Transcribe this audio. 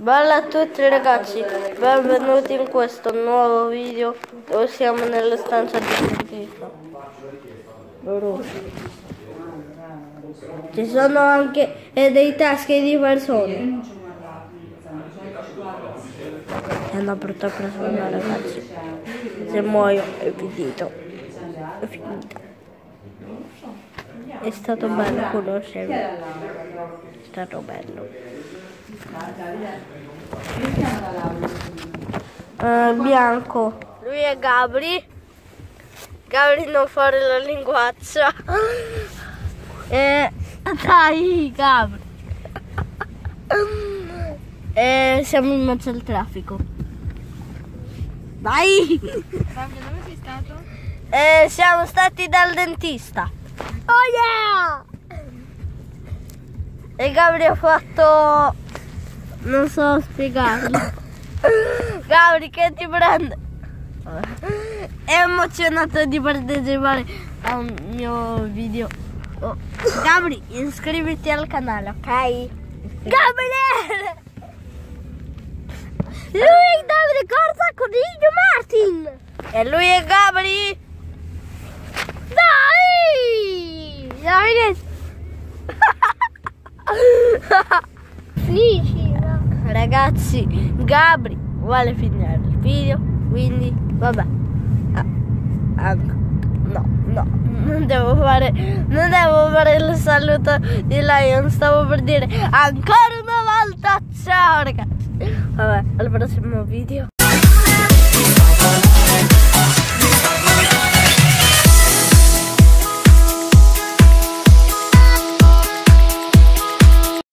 Bella a tutti ragazzi, benvenuti in questo nuovo video dove siamo nella stanza di dentista. Ci sono anche eh, dei tasche di persone. È una brutta persona ragazzi. Se muoio è finito. È finita. È stato bello conoscervi. È stato bello. Eh, bianco. Lui è Gabri. Gabri non fare la linguaccia. Eh, dai, Gabri. Eh, siamo in mezzo al traffico. Vai! Fabio, dove sei stato? Eh, siamo stati dal dentista. Oh yeah! E Gabri ha fatto... Non so spiegarlo. Gabri che ti prende? È emozionato di partecipare a un mio video. Oh. Gabri, iscriviti al canale, ok? Gabriele! Lui è Davide Corsa con Igno Martin! E lui è Gabri? Dai! Davide! Finisci, Ragazzi, Gabri vuole finire il video, quindi vabbè. Ah, anche. No, no, non devo fare, non devo fare il saluto di Lion, stavo per dire ancora una volta ciao ragazzi. Vabbè, al prossimo video.